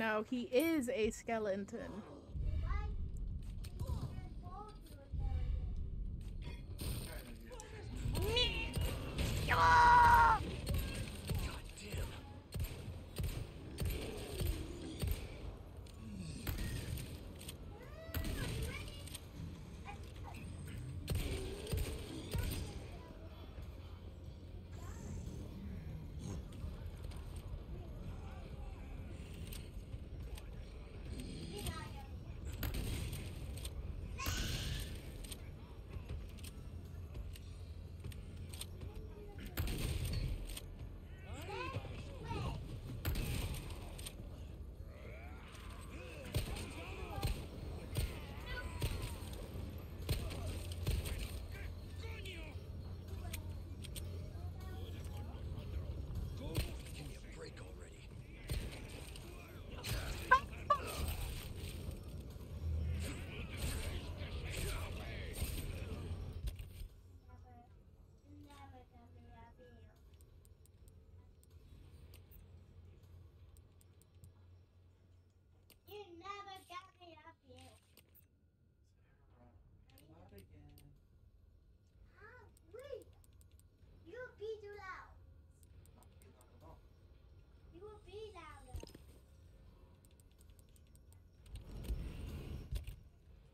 No, he is a skeleton.